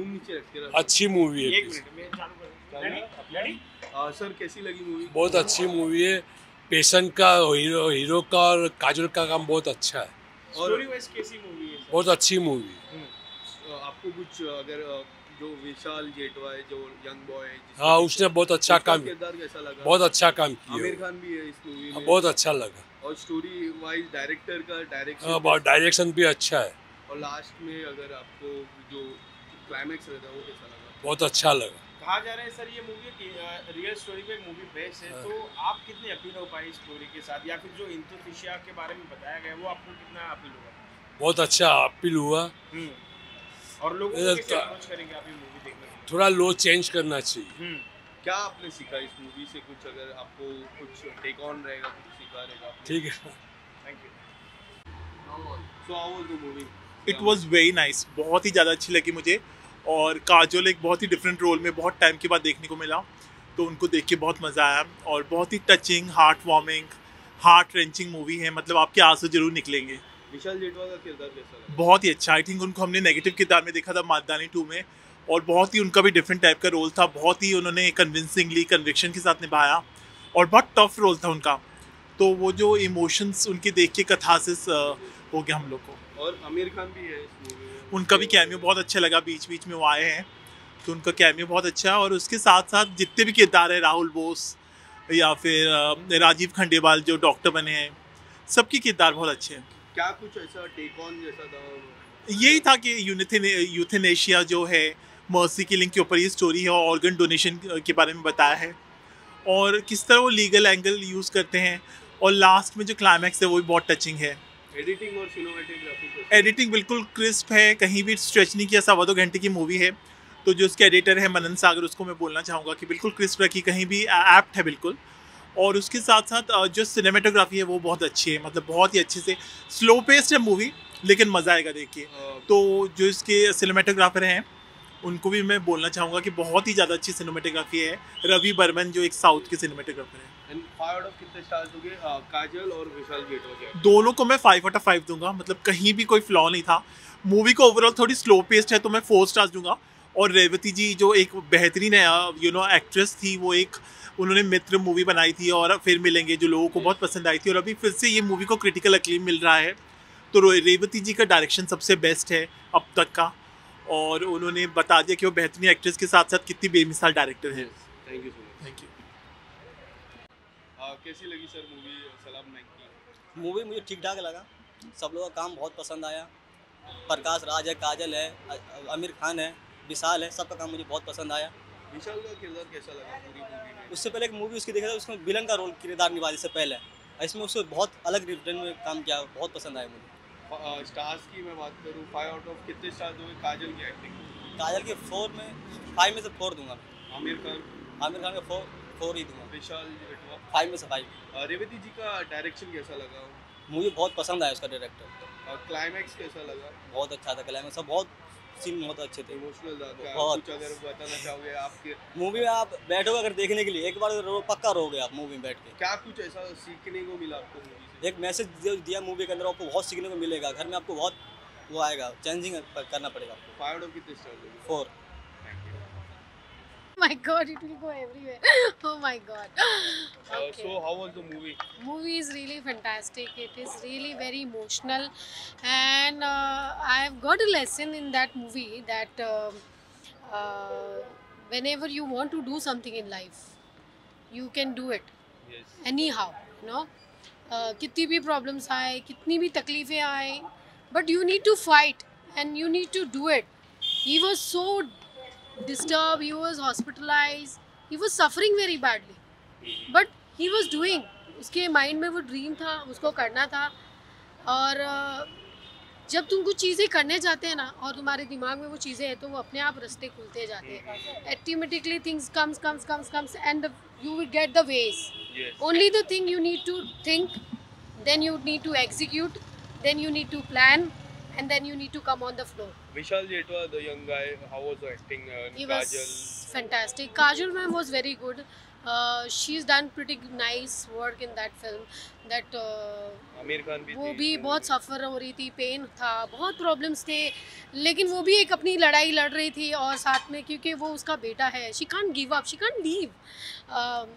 अच्छी मूवी है एक मिनट मैं चालू कर रेडी रेडी आ, सर कैसी लगी मूवी बहुत अच्छी मूवी है। पेशेंट का हीरो हीरो का और काजल का काम बहुत अच्छा है। और कैसी मूवी है बहुत अच्छी मूवी आपको कुछ अगर जो विशाल जेठवा है जो यंग बॉय है हाँ उसने बहुत अच्छा काम किरदार कैसा लगा? बहुत अच्छा काम किया। आमिर खान भी है इस मूवी हाँ, में बहुत अच्छा लगा। और स्टोरी वाइज डायरेक्टर का हाँ, डायरेक्शन डायरेक्शन भी अच्छा है। और लास्ट में अगर आपको जो क्लाइमेक्स रहता है वो कैसा लगा? बहुत अच्छा लगा। कहा जा रहा है सर ये मूवी की रियल स्टोरी पे मूवी बेस्ड है हाँ। तो आप कितने अपील हो पाए स्टोरी के साथ? या फिर जो इंतोफिशिया के बारे में बताया गया वो आपको कितना अपील होगा बहुत अच्छा अपील हुआ। और लोगों करेंगे आप ये मूवी देखने थोड़ा लो चेंज करना चाहिए। क्या आपने सीखा इस मूवी से? कुछ अगर आपको कुछ टेक ऑन रहेगा कुछ सीखा रहेगा ठीक है। Thank you So how was the movie? It was very nice बहुत ही ज़्यादा अच्छी लगी मुझे। और काजोल एक बहुत ही डिफरेंट रोल में बहुत टाइम के बाद देखने को मिला तो उनको देख के बहुत मज़ा आया और बहुत ही touching heart warming heart wrenching movie है। मतलब आपके आँसू ज़रूर निकलेंगे। विशाल जेठवा का किरदार कैसा बहुत ही अच्छा। आई थिंक उनको हमने नेगेटिव किरदार में देखा था मादानी टू में और बहुत ही उनका भी डिफरेंट टाइप का रोल था। बहुत ही उन्होंने कन्विंसिंगली कन्विक्शन के साथ निभाया और बहुत टफ रोल था उनका। तो वो जो इमोशंस उनके देख के कथासिस हो गया हम लोग को। और आमिर खान भी है उनका भी कैमियो बहुत अच्छा लगा बीच बीच में वो आए हैं तो उनका कैमियो बहुत अच्छा है और उसके साथ साथ जितने भी किरदार है राहुल बोस या फिर राजीव खंडेवाल जो डॉक्टर बने हैं सबके किरदार बहुत अच्छे हैं। क्या कुछ ऐसा टेक ऑन जैसा था? यही था कि यूथेनेशिया जो है मर्सी किलिंग के ऊपर ये स्टोरी है और ऑर्गन डोनेशन के बारे में बताया है। और किस तरह वो लीगल एंगल यूज़ करते हैं और लास्ट में जो क्लाइमैक्स है वो भी बहुत टचिंग है। एडिटिंग और सिनेमेटोग्राफी एडिटिंग बिल्कुल क्रिस्प है कहीं भी स्ट्रेच नहीं किया सवा दो घंटे की मूवी है। तो जो उसके एडिटर है मनन सागर उसको मैं बोलना चाहूँगा कि बिल्कुल क्रिस्प रखी कहीं भी एप्ट है बिल्कुल। और उसके साथ साथ जो सिनेमेटोग्राफी है वो बहुत अच्छी है मतलब बहुत ही अच्छे से स्लो पेस्ड है मूवी लेकिन मज़ा आएगा देखिए के। तो जो इसके सिनेमेटोग्राफर हैं उनको भी मैं बोलना चाहूँगा कि बहुत ही ज़्यादा अच्छी सिनेमेटोग्राफी है। रवि बर्मन जो एक साउथ के सिनेमेटोग्राफर हैं। काजल और विशाल दोनों को मैं फाइव आउट ऑफ़ फाइव दूँगा। मतलब कहीं भी कोई फ्लॉ नहीं था। मूवी को ओवरऑल थोड़ी स्लो पेस्ड है तो मैं फोर स्टार्स दूँगा। और रेवती जी जो एक बेहतरीन यू नो एक्ट्रेस थी वो एक उन्होंने मित्र मूवी बनाई थी और फिर मिलेंगे जो लोगों को बहुत पसंद आई थी। और अभी फिर से ये मूवी को क्रिटिकल अक्लीम मिल रहा है। तो रेवती जी का डायरेक्शन सबसे बेस्ट है अब तक का। और उन्होंने बता दिया कि वो बेहतरीन एक्ट्रेस के साथ साथ कितनी बेमिसाल डायरेक्टर हैं। Thank you so much thank you कैसी लगी सर मूवी सलाम नाइक की मूवी मुझे ठीक ठाक लगा। सब लोगों का काम बहुत पसंद आया। प्रकाश राज है काजल है आमिर खान है विशाल है सबका काम मुझे बहुत पसंद आया। विशाल का किरदार कैसा लगा पूरी मूवी में? उससे पहले एक मूवी उसकी देखा था उसमें विलन का रोल किरदार निभा इससे पहले। इसमें उसने बहुत अलग रिटर्न में काम किया बहुत पसंद आया मुझे। स्टार्स की मैं बात करूँ फाइव आउट ऑफ़ कितने स्टार दोगे काजल की एक्टिंग काजल के फोर में फाइव में से फोर दूँगा आमिर खान। आमिर खान का फोर फोर ही दूँगा। विशाल फाइव में से फाइव रेवती जी का डायरेक्शन कैसा लगा? मुझे बहुत पसंद आया उसका डायरेक्टर और क्लाइमैक्स कैसा लगा? बहुत अच्छा था क्लाइमैक्स बहुत सीन बहुत अच्छे थे। बहुत। कुछ अगर बताना चाहोगे आपके? मूवी में आप बैठोगे अगर देखने के लिए एक बार रो पक्का रहोगे आप मूवी में बैठ के। क्या कुछ ऐसा सीखने को मिला आपको मूवी से? एक मैसेज दिया मूवी के अंदर आपको बहुत सीखने को मिलेगा। घर में आपको बहुत वो आएगा चेंजिंग करना पड़ेगा आपको। फाइव कितने four my god, it will go everywhere. Oh my god. Okay. So how was the movie movie Movie is really fantastic. It is really very emotional, and uh, I have got a lesson in that movie that um uh, whenever you want to do something in life, you can do it yes anyhow. You know, uh, कितनी भी problems आए, कितनी भी तकलीफें आए, but you need to fight and you need to do it. He was so disturbed he was hospitalized. He was suffering very badly. But he was doing. उसके mind में वो ड्रीम था उसको करना था। और जब तुम कुछ चीज़ें करने जाते हैं ना और तुम्हारे दिमाग में वो चीज़ें हैं तो वो अपने आप रस्ते खुलते जाते हैं। Automatically things comes comes comes comes and you will get the ways only the thing you need to think then you need to execute then you need to plan and then you need to come on the floor Vishal Jethwa the young guy how was the acting he was fantastic. Kajol ma'am was very good. Uh, she's done pretty nice work in that film. That uh, Aamir Khan भी वो भी बहुत सफ़र हो रही थी pen था बहुत problems थे लेकिन वो भी एक अपनी लड़ाई लड़ रही थी और साथ में क्योंकि वो उसका बेटा है she can give up she can leave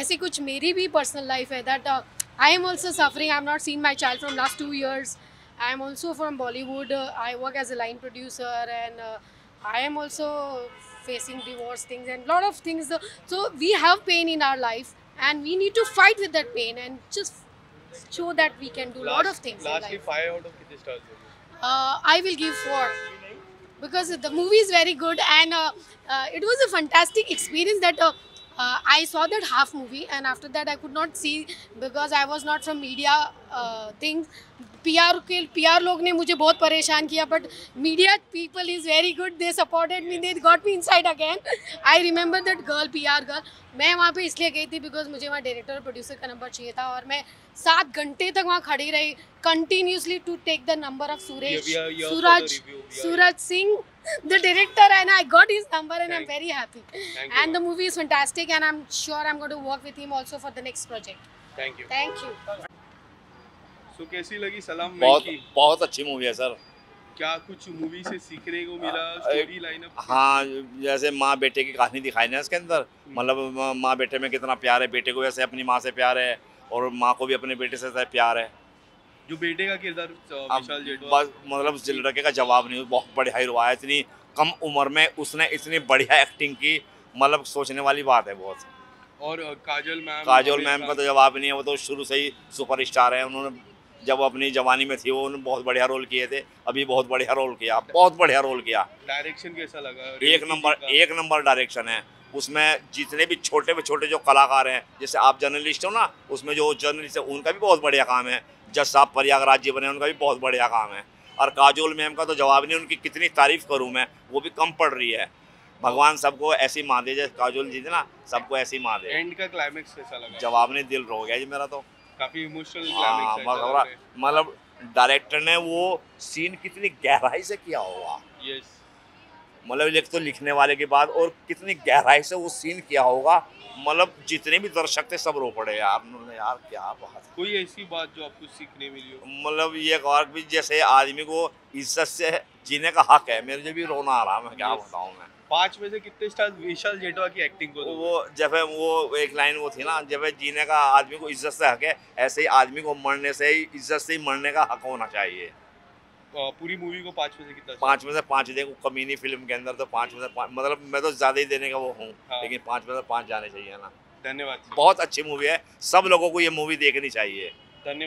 ऐसे कुछ मेरी भी पर्सनल लाइफ है that I am also suffering I am not seen my child from last two years I'm also from Bollywood. Uh, I work as a line producer and uh, I am also facing divorce things and lot of things. So we have pain in our life and we need to fight with that pain and just show that we can do a lot of things Lastly, five out of kitne stars? Uh, I will give four because the movie is very good and uh, uh, it was a fantastic experience that uh, uh I saw that half movie and after that I could not see because I was not from media uh, things P R के P R लोग ने मुझे बहुत परेशान किया but media people is very good they supported me they got me inside again I remember that girl P R girl मैं वहाँ पे इसलिए गई थी बिकॉज़ मुझे वहाँ डायरेक्टर प्रोड्यूसर का नंबर चाहिए था और मैं सात घंटे तक वहाँ खड़ी रही continuously to take the number of Suraj Suraj Suraj Singh the director and I got is number and I am very happy and the movie is fantastic and I am sure I am got to work with him also for the next project thank you thank you So कैसी लगी सलाम बहुत की बहुत अच्छी movie है sir. क्या कुछ मूवी से सीखने को मिला स्टोरी लाइनअप हाँ जैसे माँ बेटे की कहानी दिखाई ना इसके अंदर। मतलब माँ- बेटे में कितना प्यार है बेटे को वैसे अपनी माँ से प्यार है और माँ को भी अपने बेटे से प्यार है। जो बेटे का किरदार बस मतलब उस लड़के का जवाब नहीं बहुत बढ़िया हीरो आया इतनी कम उम्र में उसने इतनी बढ़िया एक्टिंग की मतलब सोचने वाली बात है बहुत। और काजल मैम काजल मैम का तो जवाब नहीं है वो तो शुरू से ही सुपर स्टार है उन्होंने जब अपनी जवानी में थी वो उन्होंने बहुत बढ़िया रोल किए थे। अभी बहुत बढ़िया रोल किया बहुत बढ़िया रोल किया। डायरेक्शन कैसा लगा? एक नंबर एक नंबर डायरेक्शन है। उसमें जितने भी छोटे में छोटे जो कलाकार हैं जैसे आप जर्नलिस्ट हो ना उसमें जो जर्नलिस्ट है उनका भी बहुत बढ़िया काम है। जज साहब प्रयागराज जी बने उनका भी बहुत बढ़िया काम है। और काजोल मैम का तो जवाब नहीं उनकी कितनी तारीफ़ करूँ मैं वो भी कम पड़ रही है। भगवान सबको ऐसी माँ दे जैसे काजोल जी थी ना सबको ऐसी माँ दे। एंड का क्लाइमेक्स कैसा लगा? जवाब नहीं दिल रो गया जी मेरा तो। काफ़ी इमोशनल हाँ मतलब मतलब डायरेक्टर ने वो सीन कितनी गहराई से किया होगा। यस मतलब एक तो लिखने वाले के बाद और कितनी गहराई से वो सीन किया होगा। मतलब जितने भी दर्शक थे सब रो पड़े यार उन्होंने यार क्या बात कोई ऐसी बात जो आपको सीखने मिली हो? मतलब ये और भी जैसे आदमी को इज़्ज़त से जीने का हक है मेरे जो भी रोना आ रहा है मैं क्या बताऊँ मैं? पाँच में से कितने स्टार विशाल जेठवा की एक्टिंग को? वो जब है वो एक लाइन वो थी ना जब है जीने का आदमी को इज़्ज़त से हक है ऐसे ही आदमी को मरने से ही इज़्ज़त से ही मरने का हक होना चाहिए। पूरी मूवी को पाँच में से कितना पाँच में से पाँच देखो कमीनी फ़िल्म के अंदर तो पाँच में से पाँच मतलब मैं तो ज़्यादा ही देने का वो हूँ हाँ। लेकिन पाँच में से पाँच जाने चाहिए ना। धन्यवाद बहुत अच्छी मूवी है सब लोगों को ये मूवी देखनी चाहिए। धन्यवाद।